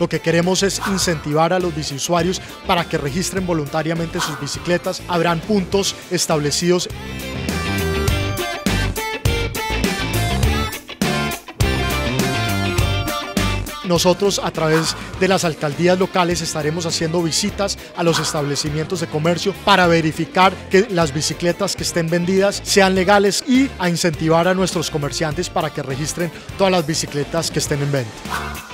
Lo que queremos es incentivar a los biciusuarios para que registren voluntariamente sus bicicletas. Habrán puntos establecidos Nosotros a través de las alcaldías locales estaremos haciendo visitas a los establecimientos de comercio para verificar que las bicicletas que estén vendidas sean legales y a incentivar a nuestros comerciantes para que registren todas las bicicletas que estén en venta.